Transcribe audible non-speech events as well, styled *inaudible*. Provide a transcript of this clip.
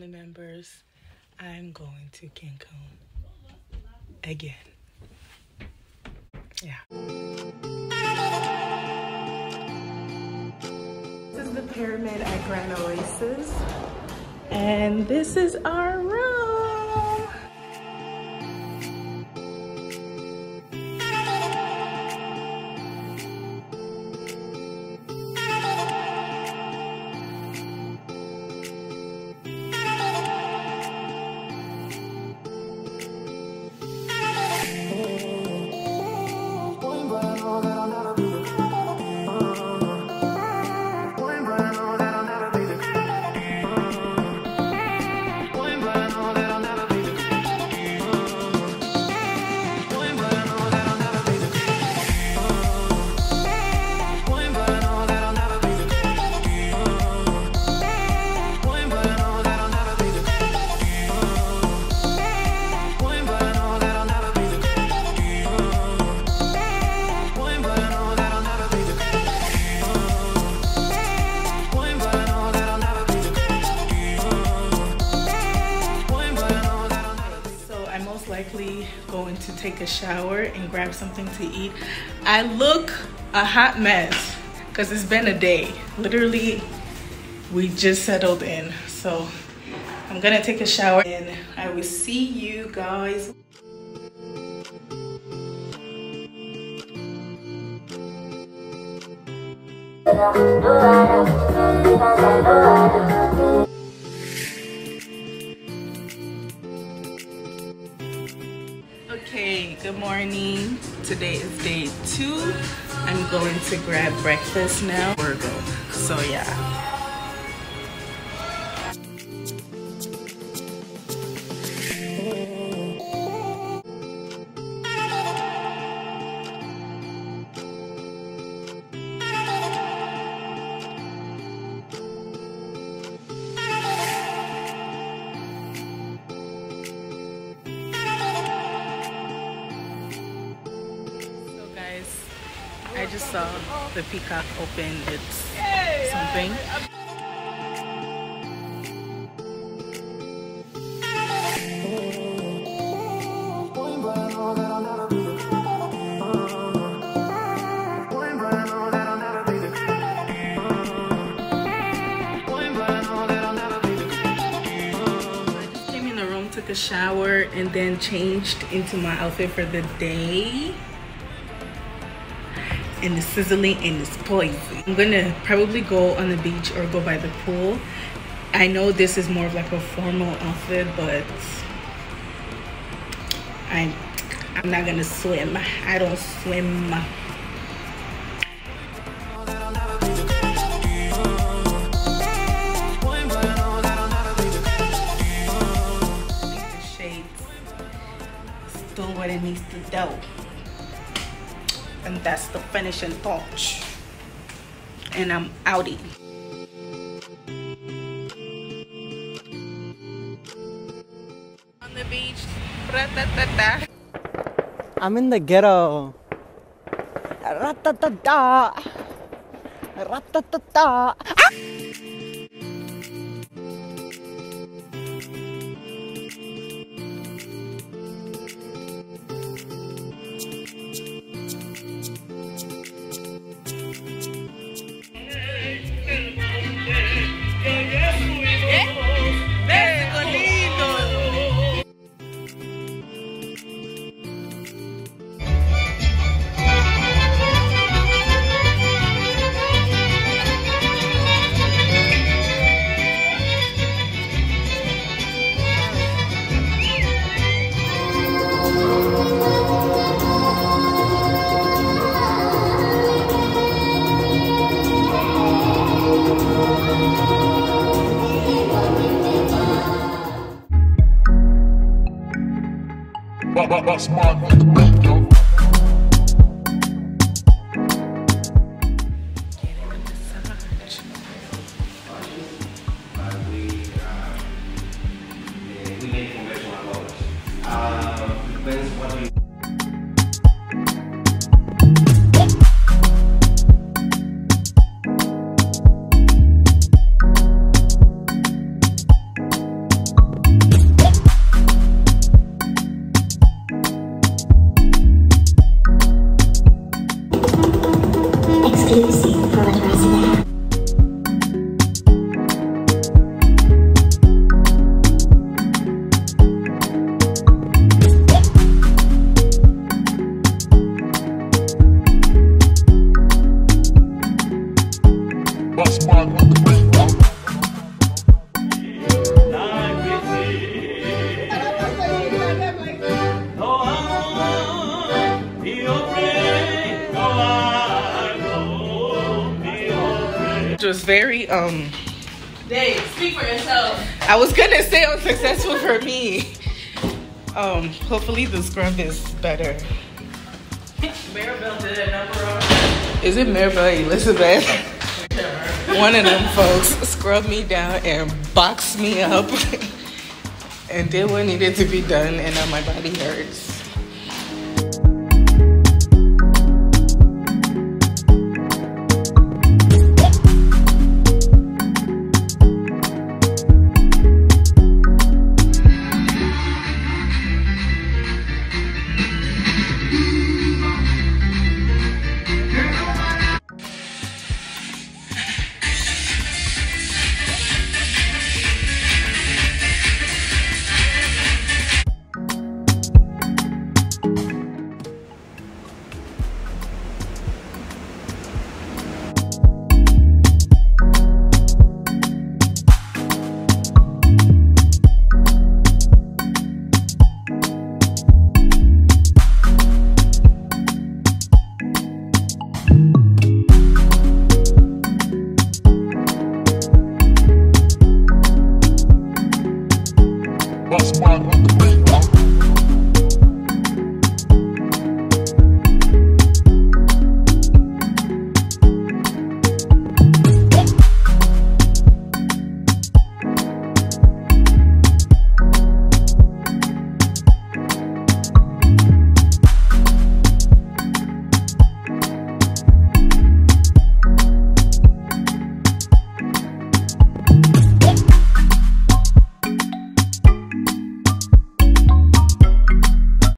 family members, I'm going to Cancun again. Yeah. This is the pyramid at Grand Oasis. And this is our room. Going to take a shower and grab something to eat. I look a hot mess because it's been a day. Literally, we just settled in. So I'm gonna take a shower and I will see you guys. Okay, good morning. Today is day two. I'm going to grab breakfast now. Virgo. So yeah. Just saw the peacock open its something. Came in the room, took a shower and then changed into my outfit for the day and it's sizzling and it's poison. I'm gonna probably go on the beach or go by the pool. I know this is more of like a formal outfit, but I'm I'm not gonna swim. I don't swim. Still what it needs to do and that's the finishing touch and I'm outie on the beach I'm in the ghetto Ratatata. Ratatata. Ah! That's mine with the beat, depends what you was very um Dave, speak for yourself. I was gonna say unsuccessful for me. Um, hopefully the scrub is better. Maribel did a number on Is it Maribel Elizabeth? One of them folks scrubbed me down and boxed me up *laughs* and did what needed to be done, and now my body hurts.